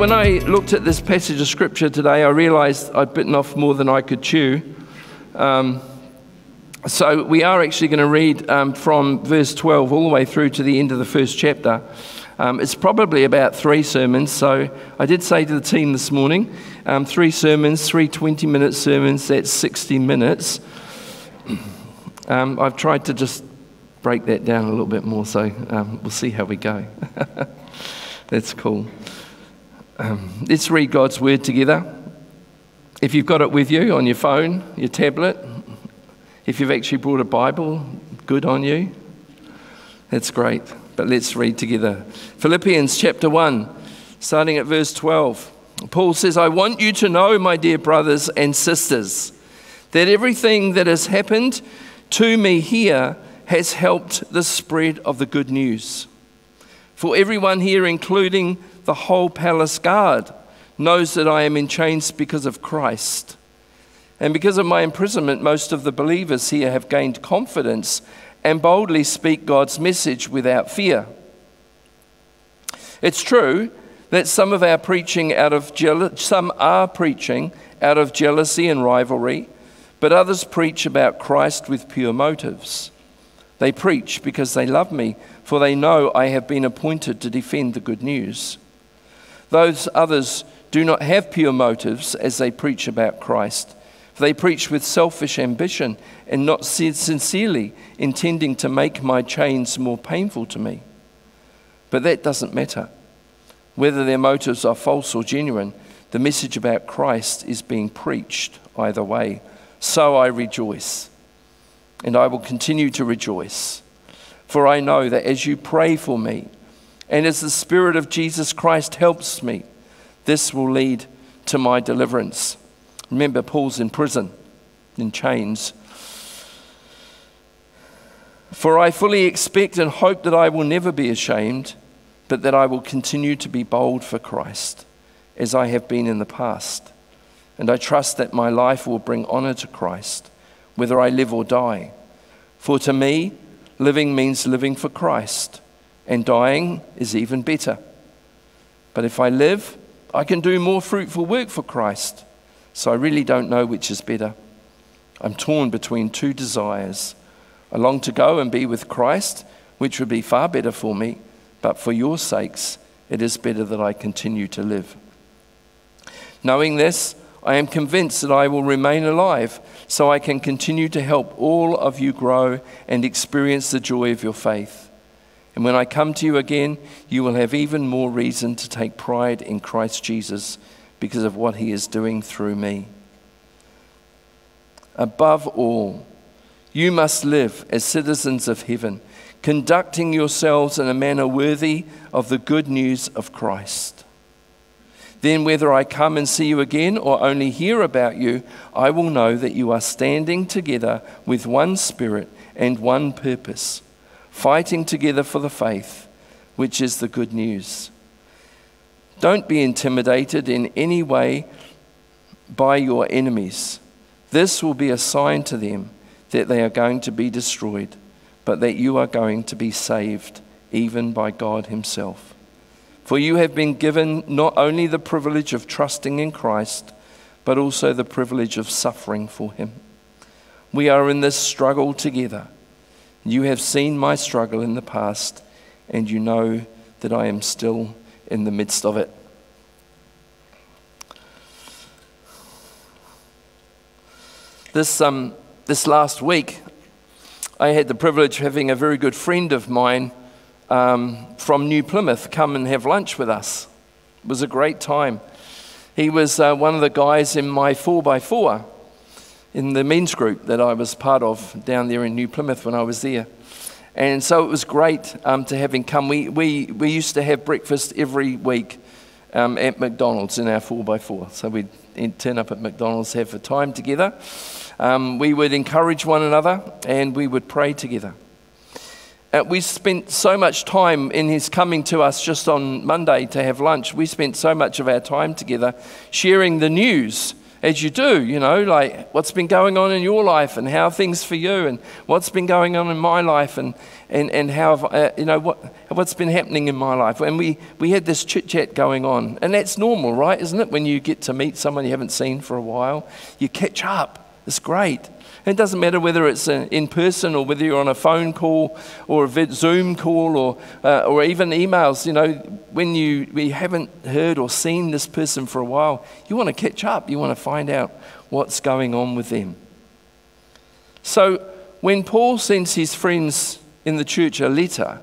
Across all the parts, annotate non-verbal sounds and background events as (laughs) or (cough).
When I looked at this passage of scripture today, I realized I'd bitten off more than I could chew. Um, so, we are actually going to read um, from verse 12 all the way through to the end of the first chapter. Um, it's probably about three sermons. So, I did say to the team this morning um, three sermons, three 20 minute sermons, that's 60 minutes. (clears throat) Um, I've tried to just break that down a little bit more, so um, we'll see how we go. (laughs) that's cool. Um, let's read God's word together. If you've got it with you on your phone, your tablet, if you've actually brought a Bible, good on you. That's great. But let's read together. Philippians chapter 1, starting at verse 12. Paul says, I want you to know, my dear brothers and sisters, that everything that has happened to me here has helped the spread of the good news. For everyone here, including the whole palace guard knows that I am in chains because of Christ. And because of my imprisonment, most of the believers here have gained confidence and boldly speak God's message without fear. It's true that some of our preaching out of some are preaching out of jealousy and rivalry, but others preach about Christ with pure motives. They preach because they love me, for they know I have been appointed to defend the good news. Those others do not have pure motives as they preach about Christ. For they preach with selfish ambition and not sincerely intending to make my chains more painful to me. But that doesn't matter. Whether their motives are false or genuine, the message about Christ is being preached either way. So I rejoice, and I will continue to rejoice. For I know that as you pray for me, and as the Spirit of Jesus Christ helps me, this will lead to my deliverance. Remember, Paul's in prison, in chains. For I fully expect and hope that I will never be ashamed, but that I will continue to be bold for Christ, as I have been in the past. And I trust that my life will bring honor to Christ, whether I live or die. For to me, living means living for Christ and dying is even better. But if I live, I can do more fruitful work for Christ. So I really don't know which is better. I'm torn between two desires. I long to go and be with Christ, which would be far better for me, but for your sakes, it is better that I continue to live. Knowing this, I am convinced that I will remain alive so I can continue to help all of you grow and experience the joy of your faith. And when I come to you again, you will have even more reason to take pride in Christ Jesus because of what he is doing through me. Above all, you must live as citizens of heaven, conducting yourselves in a manner worthy of the good news of Christ. Then, whether I come and see you again or only hear about you, I will know that you are standing together with one spirit and one purpose fighting together for the faith, which is the good news. Don't be intimidated in any way by your enemies. This will be a sign to them that they are going to be destroyed, but that you are going to be saved, even by God Himself. For you have been given not only the privilege of trusting in Christ, but also the privilege of suffering for Him. We are in this struggle together. You have seen my struggle in the past, and you know that I am still in the midst of it. This, um, this last week, I had the privilege of having a very good friend of mine um, from New Plymouth come and have lunch with us. It was a great time. He was uh, one of the guys in my 4x4 in the men's group that I was part of down there in New Plymouth when I was there. And so it was great um, to have him come. We, we, we used to have breakfast every week um, at McDonald's in our 4x4. So we'd turn up at McDonald's, have a time together. Um, we would encourage one another and we would pray together. Uh, we spent so much time in his coming to us just on Monday to have lunch. We spent so much of our time together sharing the news as you do, you know, like what's been going on in your life and how things for you and what's been going on in my life and, and, and how, uh, you know, what, what's been happening in my life. And we, we had this chit chat going on. And that's normal, right? Isn't it? When you get to meet someone you haven't seen for a while, you catch up. It's great. It doesn't matter whether it's uh, in person or whether you're on a phone call or a Zoom call or, uh, or even emails. You know, when you we haven't heard or seen this person for a while, you want to catch up. You want to find out what's going on with them. So when Paul sends his friends in the church a letter,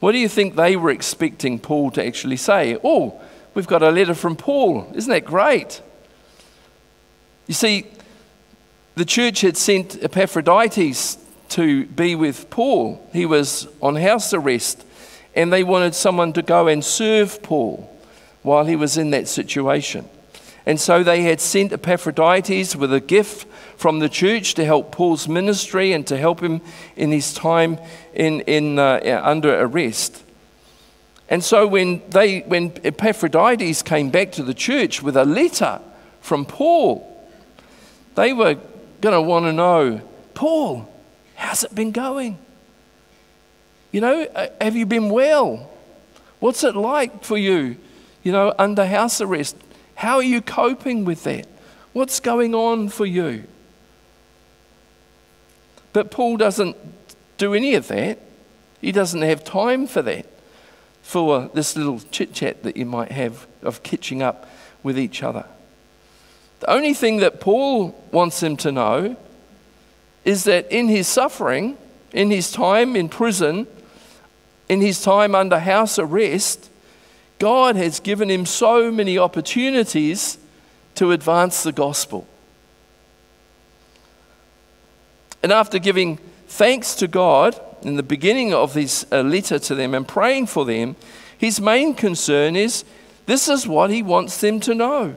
what do you think they were expecting Paul to actually say? Oh, we've got a letter from Paul. Isn't that great? You see, the church had sent Epaphroditus to be with Paul. He was on house arrest, and they wanted someone to go and serve Paul while he was in that situation. And so they had sent Epaphroditus with a gift from the church to help Paul's ministry and to help him in his time in, in, uh, under arrest. And so when, they, when Epaphroditus came back to the church with a letter from Paul, they were going to want to know, Paul, how's it been going? You know, uh, have you been well? What's it like for you, you know, under house arrest? How are you coping with that? What's going on for you? But Paul doesn't do any of that. He doesn't have time for that, for this little chit chat that you might have of catching up with each other. The only thing that Paul wants him to know is that in his suffering, in his time in prison, in his time under house arrest, God has given him so many opportunities to advance the gospel. And after giving thanks to God in the beginning of his uh, letter to them and praying for them, his main concern is this is what he wants them to know.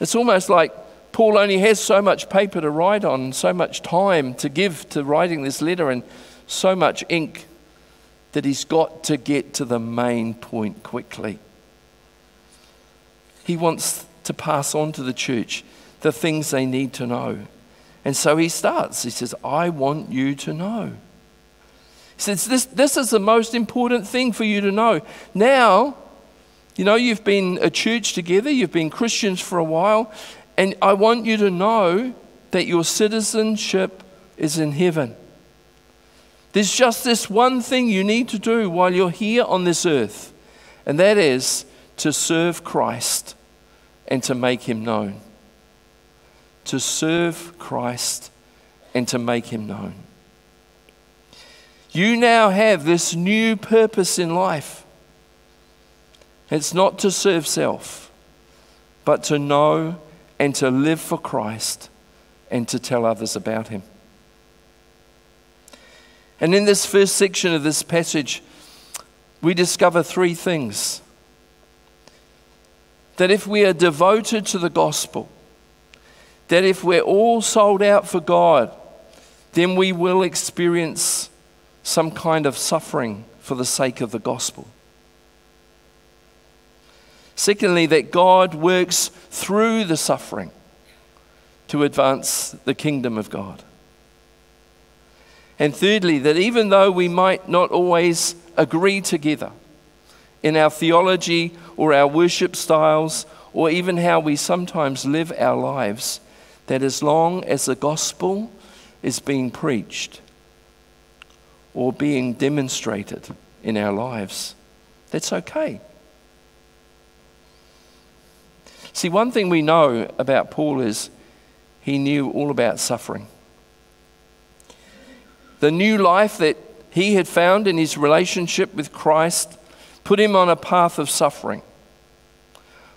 It's almost like Paul only has so much paper to write on, so much time to give to writing this letter, and so much ink that he's got to get to the main point quickly. He wants to pass on to the church the things they need to know. And so he starts. He says, I want you to know. He says, this, this is the most important thing for you to know. Now, you know, you've been a church together, you've been Christians for a while, and I want you to know that your citizenship is in heaven. There's just this one thing you need to do while you're here on this earth, and that is to serve Christ and to make him known. To serve Christ and to make him known. You now have this new purpose in life. It's not to serve self, but to know and to live for Christ and to tell others about Him. And in this first section of this passage, we discover three things. That if we are devoted to the gospel, that if we're all sold out for God, then we will experience some kind of suffering for the sake of the gospel. Secondly, that God works through the suffering to advance the kingdom of God. And thirdly, that even though we might not always agree together in our theology or our worship styles or even how we sometimes live our lives, that as long as the gospel is being preached or being demonstrated in our lives, that's okay. See, one thing we know about Paul is he knew all about suffering. The new life that he had found in his relationship with Christ put him on a path of suffering.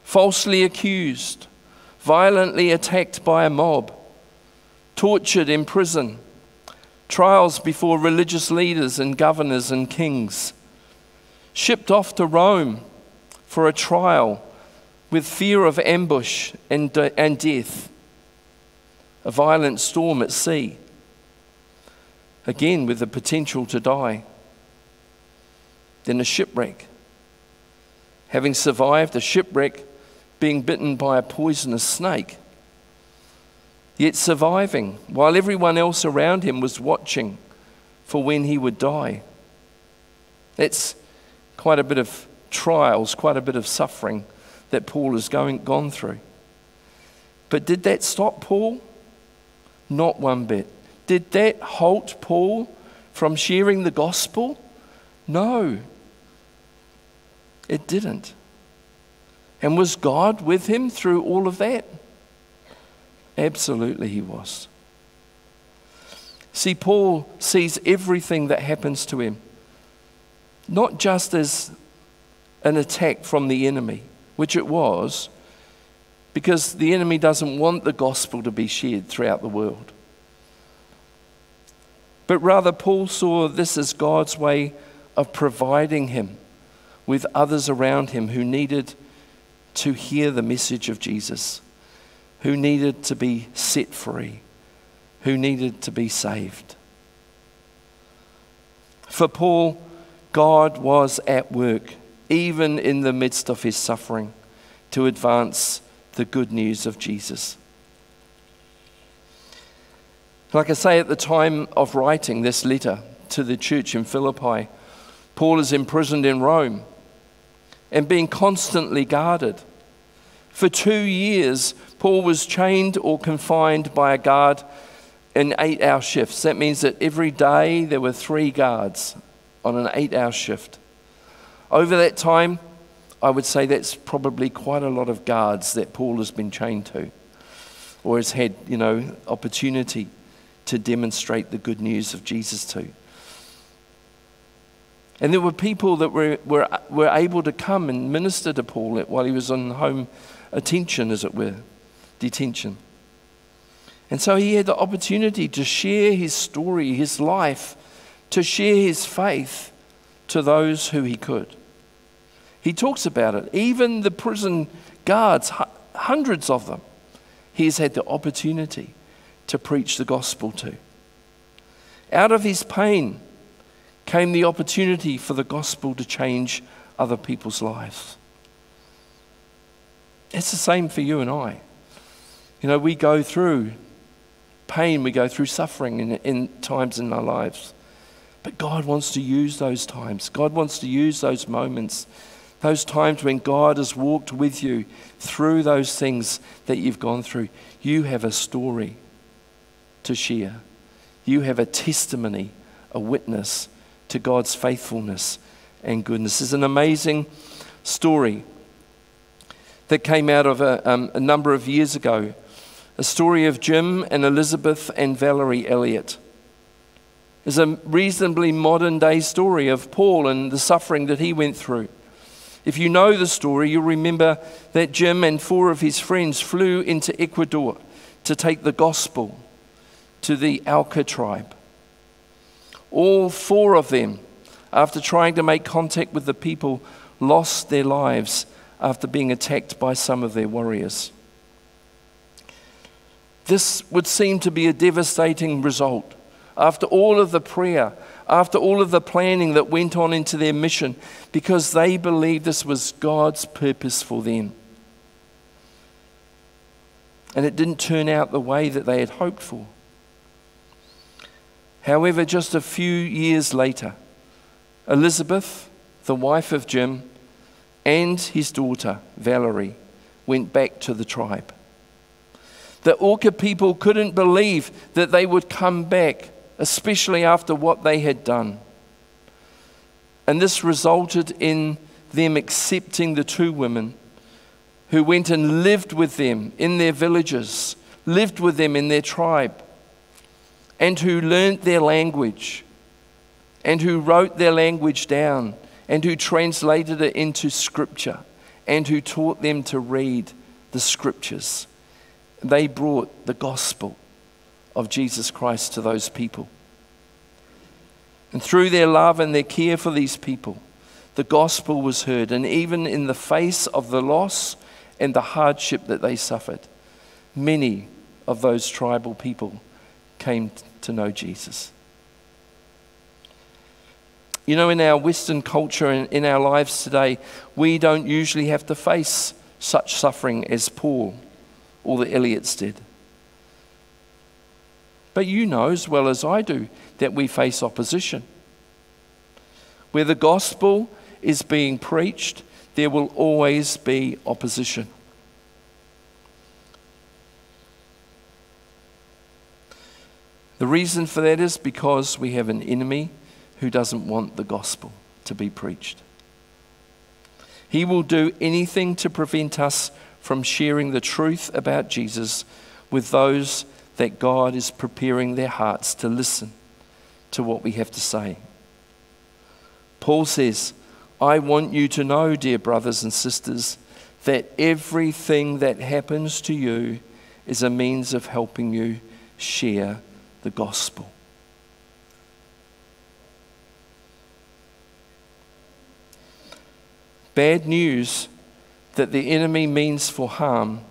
Falsely accused, violently attacked by a mob, tortured in prison, trials before religious leaders and governors and kings, shipped off to Rome for a trial with fear of ambush and, and death, a violent storm at sea, again with the potential to die, then a shipwreck. Having survived a shipwreck being bitten by a poisonous snake, yet surviving while everyone else around him was watching for when he would die. That's quite a bit of trials, quite a bit of suffering that Paul has going, gone through. But did that stop Paul? Not one bit. Did that halt Paul from sharing the gospel? No, it didn't. And was God with him through all of that? Absolutely, he was. See, Paul sees everything that happens to him, not just as an attack from the enemy, which it was, because the enemy doesn't want the gospel to be shared throughout the world. But rather, Paul saw this as God's way of providing him with others around him who needed to hear the message of Jesus, who needed to be set free, who needed to be saved. For Paul, God was at work, even in the midst of his suffering, to advance the good news of Jesus. Like I say, at the time of writing this letter to the church in Philippi, Paul is imprisoned in Rome and being constantly guarded. For two years, Paul was chained or confined by a guard in eight hour shifts. That means that every day there were three guards on an eight hour shift. Over that time, I would say that's probably quite a lot of guards that Paul has been chained to or has had, you know, opportunity to demonstrate the good news of Jesus to. And there were people that were, were, were able to come and minister to Paul while he was on home attention, as it were, detention. And so he had the opportunity to share his story, his life, to share his faith to those who he could. He talks about it. Even the prison guards, hundreds of them, he has had the opportunity to preach the gospel to. Out of his pain came the opportunity for the gospel to change other people's lives. It's the same for you and I. You know, we go through pain, we go through suffering in, in times in our lives. But God wants to use those times. God wants to use those moments, those times when God has walked with you through those things that you've gone through. You have a story to share. You have a testimony, a witness to God's faithfulness and goodness. It's an amazing story that came out of a, um, a number of years ago a story of Jim and Elizabeth and Valerie Elliot. It's a reasonably modern day story of Paul and the suffering that he went through. If you know the story, you'll remember that Jim and four of his friends flew into Ecuador to take the gospel to the Auca tribe. All four of them, after trying to make contact with the people, lost their lives after being attacked by some of their warriors. This would seem to be a devastating result. After all of the prayer, after all of the planning that went on into their mission, because they believed this was God's purpose for them. And it didn't turn out the way that they had hoped for. However, just a few years later, Elizabeth, the wife of Jim, and his daughter, Valerie, went back to the tribe. The Auca people couldn't believe that they would come back, especially after what they had done. And this resulted in them accepting the two women who went and lived with them in their villages, lived with them in their tribe and who learnt their language and who wrote their language down and who translated it into scripture and who taught them to read the scriptures. They brought the gospel of Jesus Christ to those people. And through their love and their care for these people, the gospel was heard. And even in the face of the loss and the hardship that they suffered, many of those tribal people came to know Jesus. You know, in our Western culture and in our lives today, we don't usually have to face such suffering as Paul or the Elliots did. But you know as well as I do that we face opposition. Where the gospel is being preached, there will always be opposition. The reason for that is because we have an enemy who doesn't want the gospel to be preached. He will do anything to prevent us from sharing the truth about Jesus with those that God is preparing their hearts to listen to what we have to say. Paul says, I want you to know, dear brothers and sisters, that everything that happens to you is a means of helping you share the gospel. Bad news that the enemy means for harm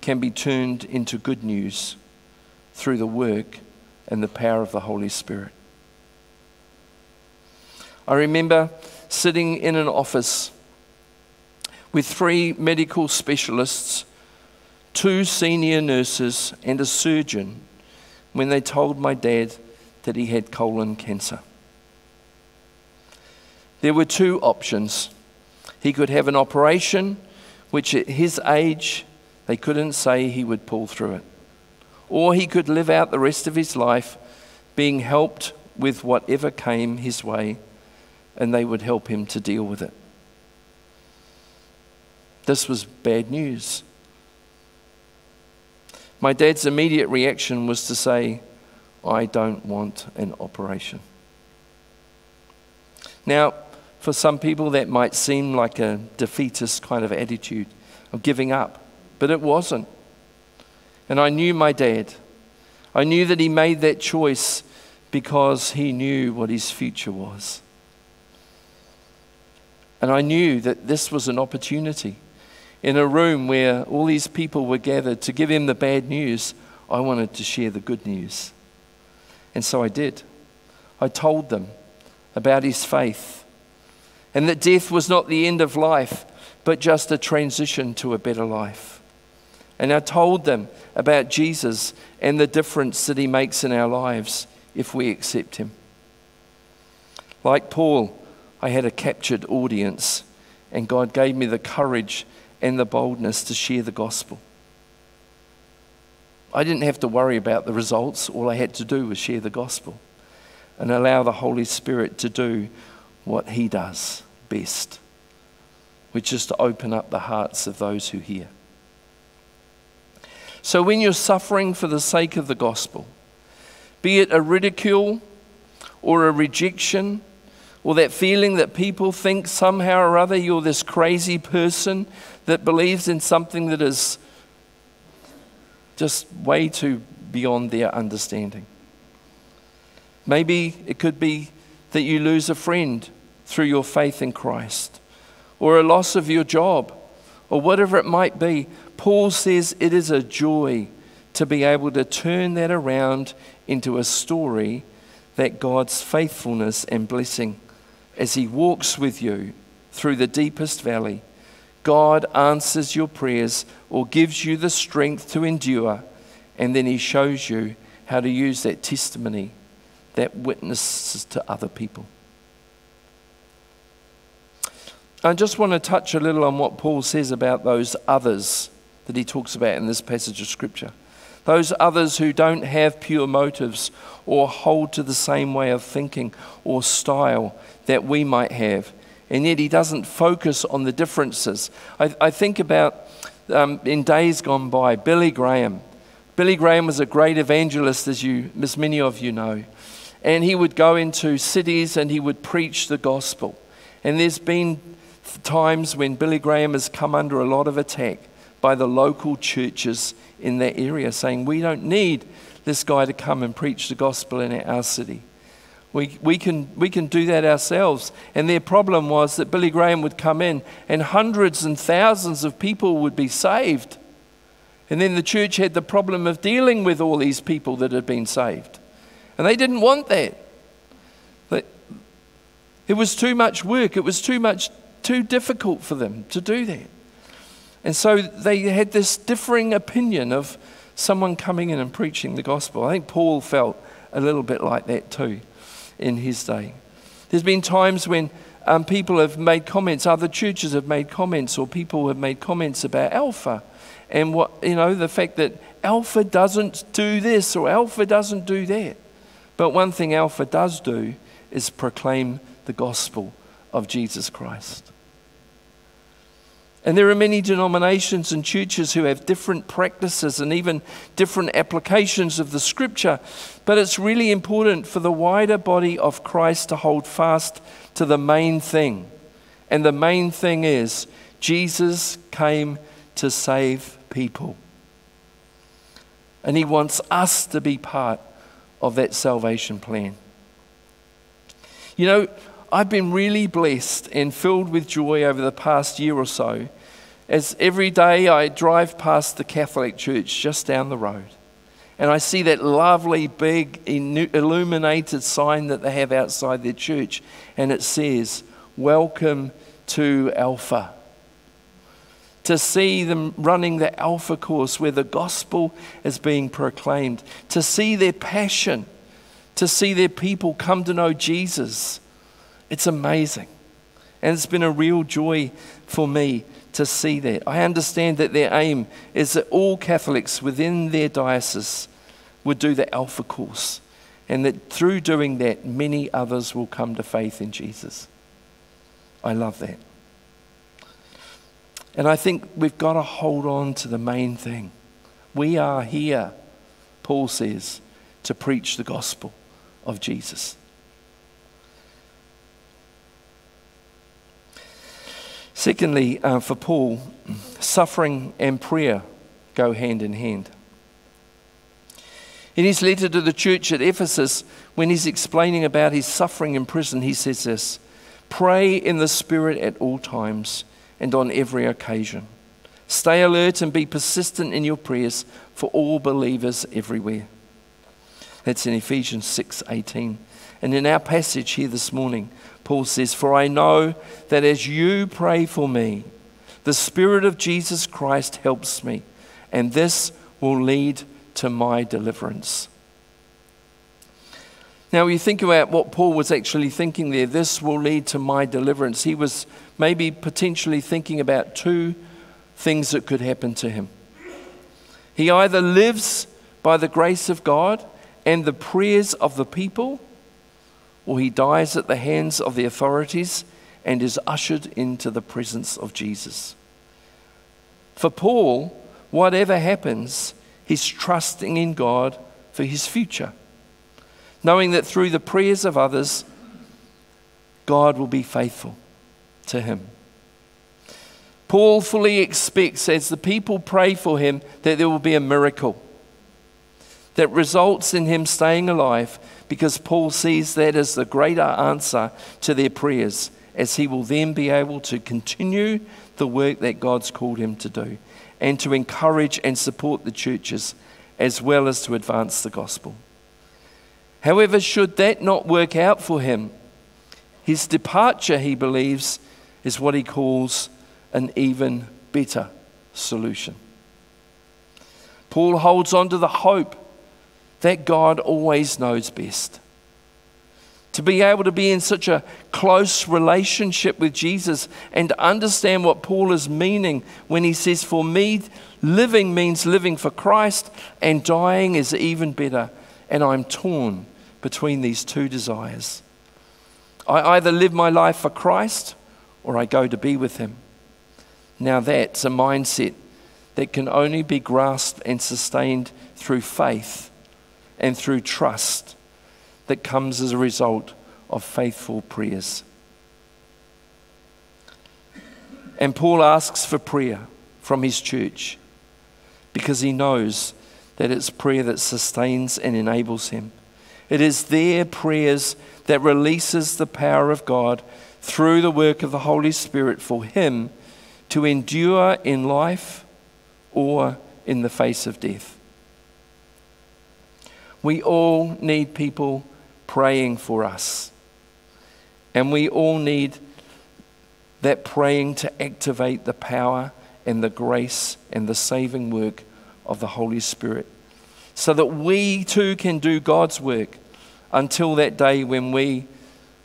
can be turned into good news through the work and the power of the Holy Spirit. I remember sitting in an office with three medical specialists, two senior nurses, and a surgeon when they told my dad that he had colon cancer. There were two options. He could have an operation, which at his age, they couldn't say he would pull through it. Or he could live out the rest of his life being helped with whatever came his way, and they would help him to deal with it. This was bad news. My dad's immediate reaction was to say, I don't want an operation. Now, for some people, that might seem like a defeatist kind of attitude of giving up, but it wasn't. And I knew my dad. I knew that he made that choice because he knew what his future was. And I knew that this was an opportunity in a room where all these people were gathered to give him the bad news, I wanted to share the good news. And so I did. I told them about his faith and that death was not the end of life, but just a transition to a better life. And I told them about Jesus and the difference that he makes in our lives if we accept him. Like Paul, I had a captured audience, and God gave me the courage and the boldness to share the gospel. I didn't have to worry about the results. All I had to do was share the gospel and allow the Holy Spirit to do what He does best, which is to open up the hearts of those who hear. So when you're suffering for the sake of the gospel, be it a ridicule or a rejection or that feeling that people think somehow or other you're this crazy person that believes in something that is just way too beyond their understanding. Maybe it could be that you lose a friend through your faith in Christ, or a loss of your job, or whatever it might be. Paul says it is a joy to be able to turn that around into a story that God's faithfulness and blessing as He walks with you through the deepest valley God answers your prayers or gives you the strength to endure, and then He shows you how to use that testimony, that witnesses to other people. I just want to touch a little on what Paul says about those others that he talks about in this passage of Scripture. Those others who don't have pure motives or hold to the same way of thinking or style that we might have and yet he doesn't focus on the differences. I, I think about um, in days gone by, Billy Graham. Billy Graham was a great evangelist, as, you, as many of you know. And he would go into cities and he would preach the gospel. And there's been times when Billy Graham has come under a lot of attack by the local churches in that area, saying, We don't need this guy to come and preach the gospel in our city. We, we, can, we can do that ourselves. And their problem was that Billy Graham would come in and hundreds and thousands of people would be saved. And then the church had the problem of dealing with all these people that had been saved. And they didn't want that. It was too much work, it was too much too difficult for them to do that. And so they had this differing opinion of someone coming in and preaching the gospel. I think Paul felt a little bit like that too in his day. There's been times when um, people have made comments, other churches have made comments, or people have made comments about Alpha. And what, you know, the fact that Alpha doesn't do this or Alpha doesn't do that. But one thing Alpha does do is proclaim the gospel of Jesus Christ. And there are many denominations and churches who have different practices and even different applications of the scripture. But it's really important for the wider body of Christ to hold fast to the main thing. And the main thing is Jesus came to save people. And he wants us to be part of that salvation plan. You know, I've been really blessed and filled with joy over the past year or so as every day I drive past the Catholic Church just down the road and I see that lovely big illuminated sign that they have outside their church and it says, Welcome to Alpha. To see them running the Alpha course where the gospel is being proclaimed, to see their passion, to see their people come to know Jesus it's amazing. And it's been a real joy for me to see that. I understand that their aim is that all Catholics within their diocese would do the Alpha course, and that through doing that, many others will come to faith in Jesus. I love that. And I think we've got to hold on to the main thing. We are here, Paul says, to preach the gospel of Jesus. Secondly, uh, for Paul, suffering and prayer go hand in hand. In his letter to the church at Ephesus, when he's explaining about his suffering in prison, he says this Pray in the Spirit at all times and on every occasion. Stay alert and be persistent in your prayers for all believers everywhere. That's in Ephesians 6:18. And in our passage here this morning, Paul says, For I know that as you pray for me, the Spirit of Jesus Christ helps me, and this will lead to my deliverance. Now, you think about what Paul was actually thinking there, this will lead to my deliverance. He was maybe potentially thinking about two things that could happen to him. He either lives by the grace of God and the prayers of the people, or he dies at the hands of the authorities and is ushered into the presence of Jesus. For Paul, whatever happens, he's trusting in God for his future, knowing that through the prayers of others, God will be faithful to him. Paul fully expects, as the people pray for him, that there will be a miracle that results in him staying alive because Paul sees that as the greater answer to their prayers, as he will then be able to continue the work that God's called him to do and to encourage and support the churches as well as to advance the gospel. However, should that not work out for him, his departure, he believes, is what he calls an even better solution. Paul holds on to the hope that God always knows best. To be able to be in such a close relationship with Jesus and understand what Paul is meaning when he says, For me, living means living for Christ, and dying is even better. And I'm torn between these two desires. I either live my life for Christ or I go to be with Him. Now, that's a mindset that can only be grasped and sustained through faith and through trust that comes as a result of faithful prayers. And Paul asks for prayer from his church because he knows that it's prayer that sustains and enables him. It is their prayers that releases the power of God through the work of the Holy Spirit for him to endure in life or in the face of death. We all need people praying for us. And we all need that praying to activate the power and the grace and the saving work of the Holy Spirit, so that we too can do God's work until that day when we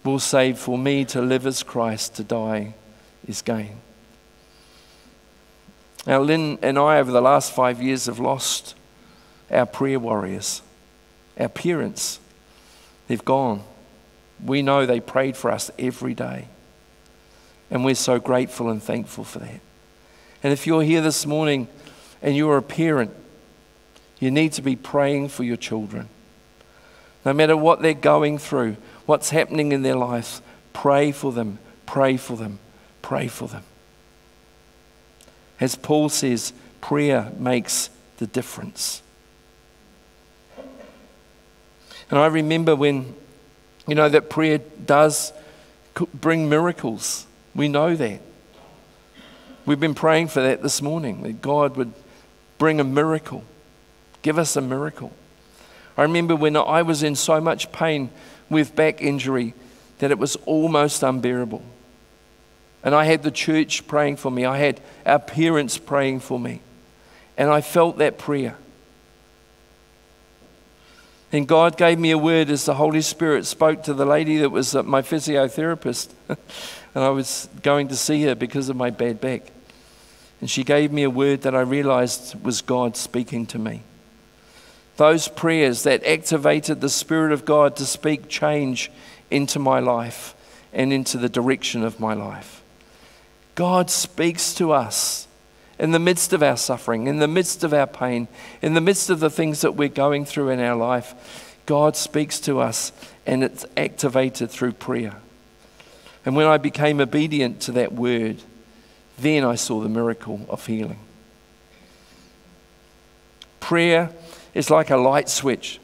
will say, For me to live is Christ, to die is gain. Now, Lynn and I, over the last five years, have lost our prayer warriors, our parents. They've gone. We know they prayed for us every day. And we're so grateful and thankful for that. And if you're here this morning and you're a parent, you need to be praying for your children. No matter what they're going through, what's happening in their life, pray for them, pray for them, pray for them. As Paul says, prayer makes the difference. And I remember when, you know, that prayer does bring miracles. We know that. We've been praying for that this morning, that God would bring a miracle, give us a miracle. I remember when I was in so much pain with back injury that it was almost unbearable. And I had the church praying for me, I had our parents praying for me. And I felt that prayer. And God gave me a word as the Holy Spirit spoke to the lady that was uh, my physiotherapist. (laughs) and I was going to see her because of my bad back. And she gave me a word that I realized was God speaking to me. Those prayers that activated the Spirit of God to speak change into my life and into the direction of my life. God speaks to us in the midst of our suffering, in the midst of our pain, in the midst of the things that we're going through in our life. God speaks to us and it's activated through prayer. And when I became obedient to that word, then I saw the miracle of healing. Prayer is like a light switch.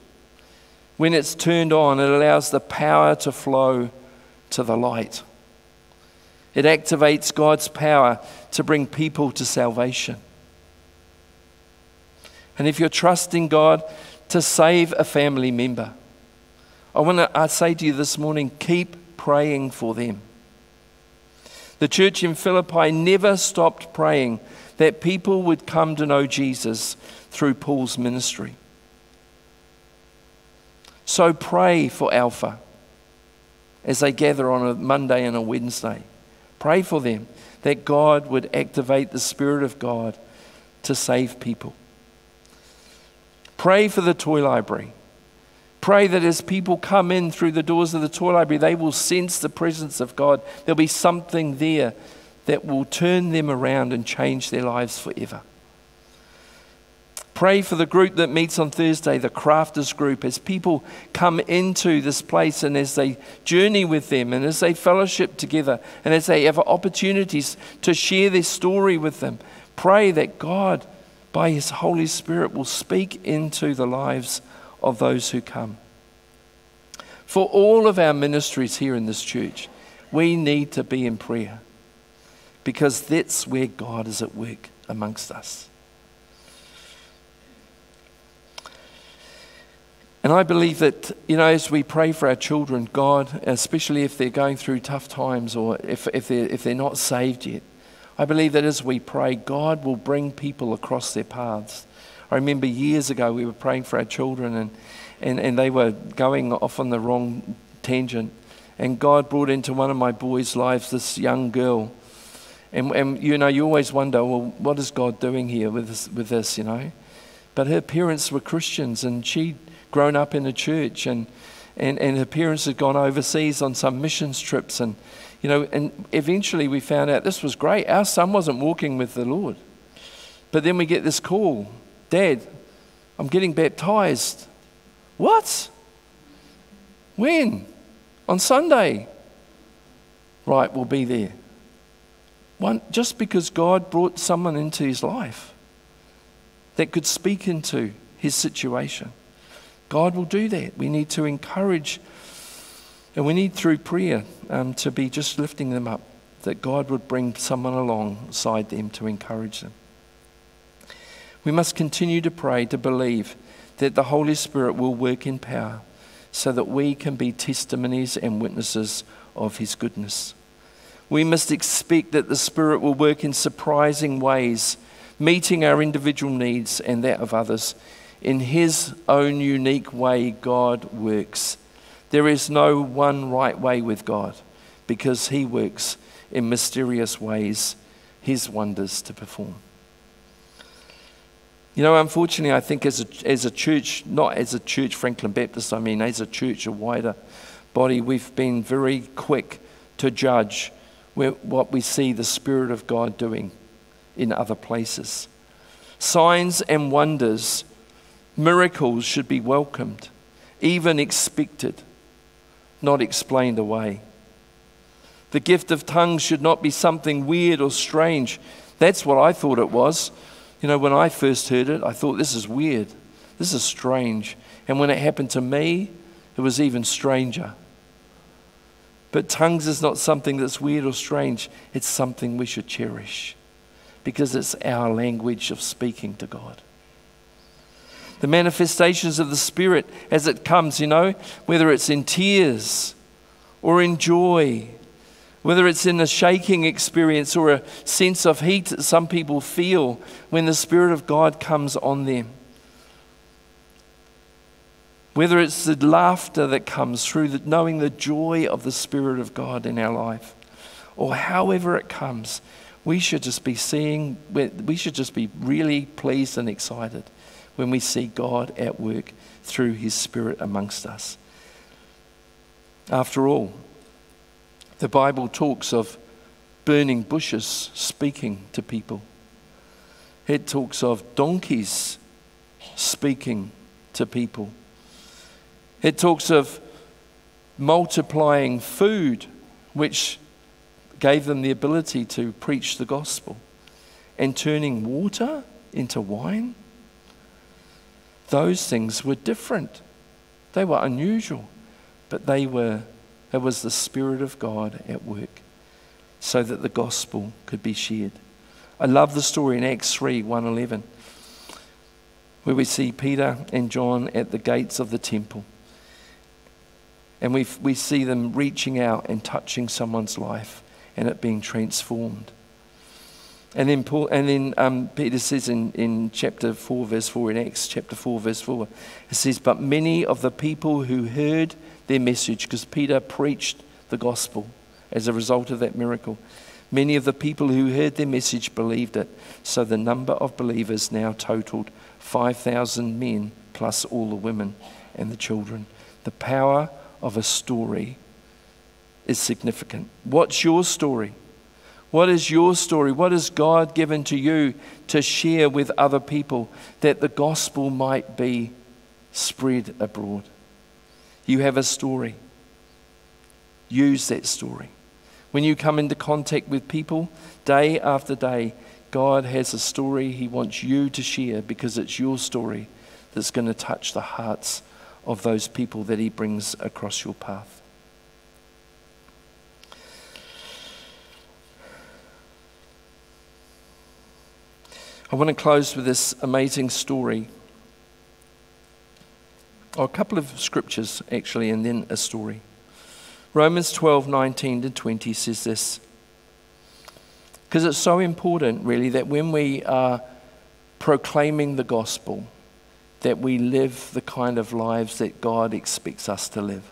When it's turned on, it allows the power to flow to the light. It activates God's power to bring people to salvation. And if you're trusting God to save a family member, I want to I say to you this morning keep praying for them. The church in Philippi never stopped praying that people would come to know Jesus through Paul's ministry. So pray for Alpha as they gather on a Monday and a Wednesday. Pray for them that God would activate the Spirit of God to save people. Pray for the toy library. Pray that as people come in through the doors of the toy library, they will sense the presence of God. There'll be something there that will turn them around and change their lives forever. Pray for the group that meets on Thursday, the crafters group, as people come into this place and as they journey with them and as they fellowship together and as they have opportunities to share their story with them. Pray that God, by His Holy Spirit, will speak into the lives of those who come. For all of our ministries here in this church, we need to be in prayer because that's where God is at work amongst us. And I believe that, you know, as we pray for our children, God, especially if they're going through tough times or if, if, they're, if they're not saved yet, I believe that as we pray, God will bring people across their paths I remember years ago we were praying for our children and, and, and they were going off on the wrong tangent. And God brought into one of my boys' lives this young girl. And, and you know, you always wonder, well, what is God doing here with this, with this, you know? But her parents were Christians and she'd grown up in a church and, and, and her parents had gone overseas on some missions trips. And, you know, and eventually we found out this was great. Our son wasn't walking with the Lord. But then we get this call Dad, I'm getting baptized. What? When? On Sunday. Right, we'll be there. One, just because God brought someone into his life that could speak into his situation. God will do that. We need to encourage, and we need through prayer um, to be just lifting them up, that God would bring someone alongside them to encourage them. We must continue to pray, to believe that the Holy Spirit will work in power so that we can be testimonies and witnesses of His goodness. we must expect that the Spirit will work in surprising ways, meeting our individual needs and that of others. In His own unique way, God works. There is no one right way with God because He works in mysterious ways, His wonders to perform. You know, unfortunately, I think as a, as a church, not as a church, Franklin Baptist, I mean, as a church, a wider body, we've been very quick to judge what we see the Spirit of God doing in other places. Signs and wonders, miracles should be welcomed, even expected, not explained away. The gift of tongues should not be something weird or strange. That's what I thought it was. You know, when I first heard it, I thought, this is weird. This is strange. And when it happened to me, it was even stranger. But tongues is not something that's weird or strange, it's something we should cherish because it's our language of speaking to God. The manifestations of the Spirit as it comes, you know, whether it's in tears or in joy whether it's in a shaking experience or a sense of heat that some people feel when the Spirit of God comes on them. Whether it's the laughter that comes through the, knowing the joy of the Spirit of God in our life, or however it comes, we should just be seeing, we should just be really pleased and excited when we see God at work through His Spirit amongst us. After all, the Bible talks of burning bushes speaking to people. It talks of donkeys speaking to people. It talks of multiplying food, which gave them the ability to preach the gospel, and turning water into wine. Those things were different. They were unusual, but they were it was the Spirit of God at work so that the gospel could be shared. I love the story in Acts 3 111, where we see Peter and John at the gates of the temple. And we, we see them reaching out and touching someone's life and it being transformed. And then, Paul, and then um, Peter says in, in chapter 4, verse 4, in Acts chapter 4, verse 4, it says, But many of the people who heard their message because Peter preached the gospel as a result of that miracle. Many of the people who heard their message believed it. So the number of believers now totaled 5,000 men plus all the women and the children. The power of a story is significant. What's your story? What is your story? What has God given to you to share with other people that the gospel might be spread abroad? You have a story. Use that story. When you come into contact with people, day after day, God has a story He wants you to share because it's your story that's going to touch the hearts of those people that He brings across your path. I want to close with this amazing story or a couple of scriptures actually, and then a story. Romans 12 19 to 20 says this. Because it's so important, really, that when we are proclaiming the gospel, that we live the kind of lives that God expects us to live.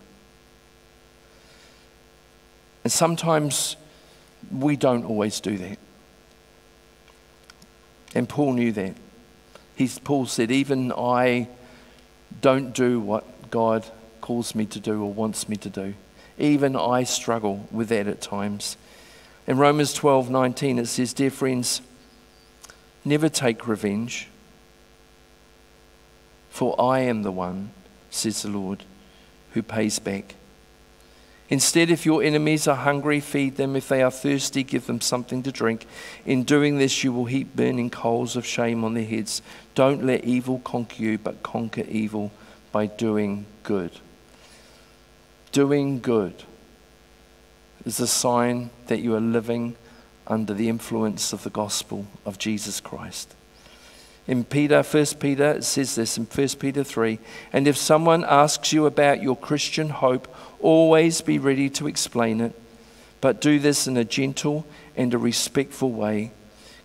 And sometimes we don't always do that. And Paul knew that. He's, Paul said, Even I don't do what God calls me to do or wants me to do. Even I struggle with that at times. In Romans 12 19, it says, Dear friends, never take revenge, for I am the one, says the Lord, who pays back. Instead, if your enemies are hungry, feed them. If they are thirsty, give them something to drink. In doing this, you will heap burning coals of shame on their heads. Don't let evil conquer you, but conquer evil by doing good. Doing good is a sign that you are living under the influence of the gospel of Jesus Christ. In Peter, 1 Peter, it says this in 1 Peter 3 And if someone asks you about your Christian hope, always be ready to explain it. but do this in a gentle and a respectful way.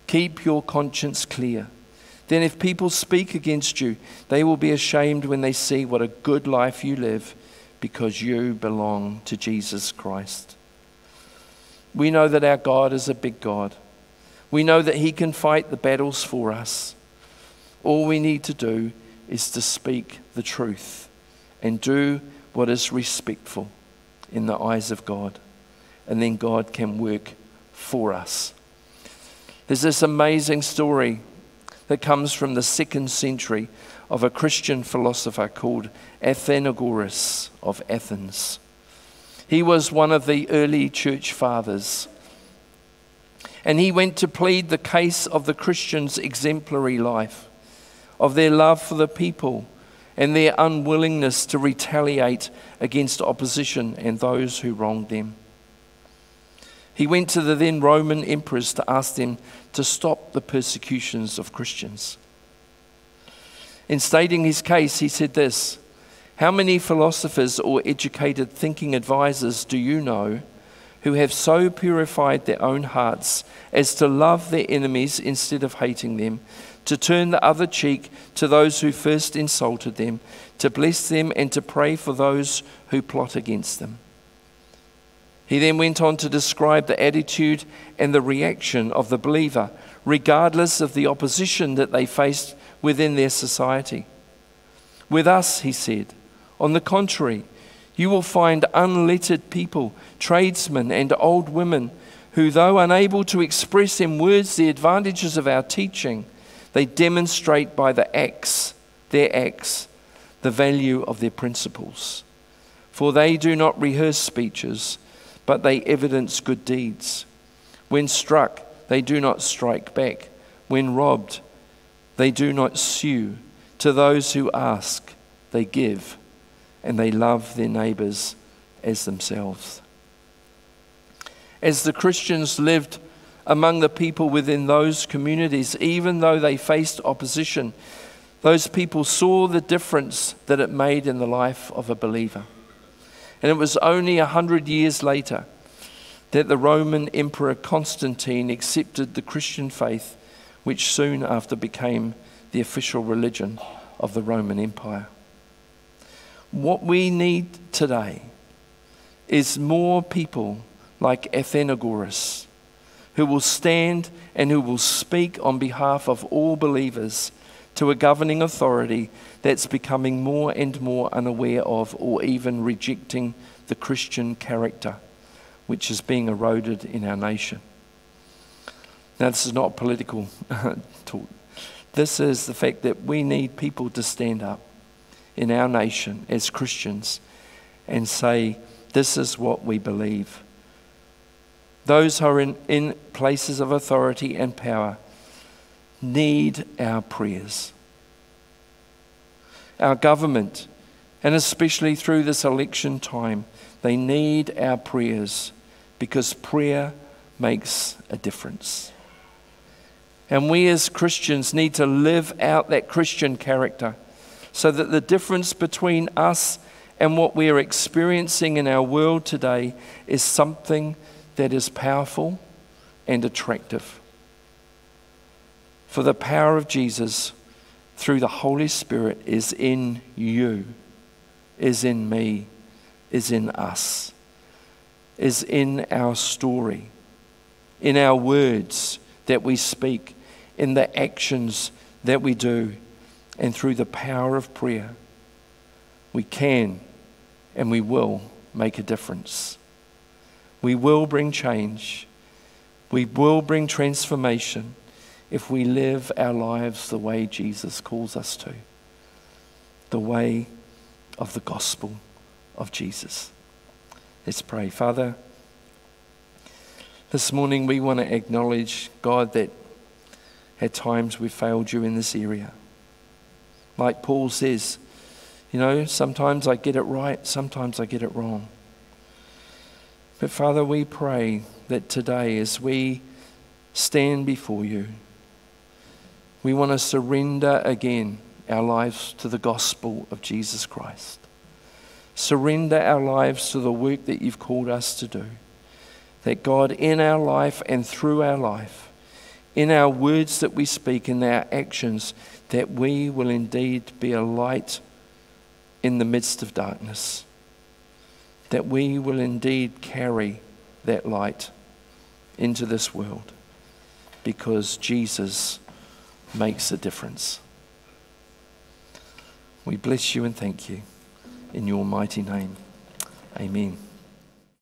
Keep your conscience clear. Then, if people speak against you, they will be ashamed when they see what a good life you live because you belong to Jesus Christ. We know that our God is a big God. We know that He can fight the battles for us. All we need to do is to speak the truth and do what is respectful in the eyes of God. And then God can work for us. There's this amazing story that comes from the second century of a Christian philosopher called Athenagoras of Athens. He was one of the early church fathers. And he went to plead the case of the Christians' exemplary life, of their love for the people, and their unwillingness to retaliate against opposition and those who wronged them. He went to the then Roman emperors to ask them to stop the persecutions of Christians. In stating his case, he said this How many philosophers or educated thinking advisers do you know who have so purified their own hearts as to love their enemies instead of hating them, to turn the other cheek to those who first insulted them, to bless them and to pray for those who plot against them? He then went on to describe the attitude and the reaction of the believer, regardless of the opposition that they faced within their society. With us, he said, on the contrary, you will find unlettered people, tradesmen, and old women who, though unable to express in words the advantages of our teaching, they demonstrate by the acts, their acts, the value of their principles. For they do not rehearse speeches but they evidence good deeds. When struck, they do not strike back. When robbed, they do not sue. To those who ask, they give, and they love their neighbors as themselves. As the Christians lived among the people within those communities, even though they faced opposition, those people saw the difference that it made in the life of a believer. And it was only a hundred years later that the Roman Emperor Constantine accepted the Christian faith, which soon after became the official religion of the Roman Empire. What we need today is more people like Athenagoras who will stand and who will speak on behalf of all believers to a governing authority that's becoming more and more unaware of or even rejecting the Christian character which is being eroded in our nation. Now, this is not political (laughs) talk. This is the fact that we need people to stand up in our nation as Christians and say, This is what we believe. Those who are in, in places of authority and power need our prayers. Our government, and especially through this election time, they need our prayers because prayer makes a difference. And we as Christians need to live out that Christian character so that the difference between us and what we are experiencing in our world today is something that is powerful and attractive. For the power of Jesus through the Holy Spirit is in you, is in me, is in us, is in our story, in our words that we speak, in the actions that we do, and through the power of prayer. We can and we will make a difference. We will bring change. We will bring transformation if we live our lives the way Jesus calls us to the way of the gospel of Jesus. Let's pray. Father, this morning we want to acknowledge, God, that at times we've failed you in this area. Like Paul says, you know, sometimes I get it right, sometimes I get it wrong. But Father, we pray that today, as we stand before you, we want to surrender again our lives to the gospel of Jesus Christ. Surrender our lives to the work that you've called us to do. that God, in our life and through our life, in our words that we speak, in our actions, that we will indeed be a light in the midst of darkness. That we will indeed carry that light into this world because Jesus makes a difference. We bless you and thank you in your mighty name. Amen.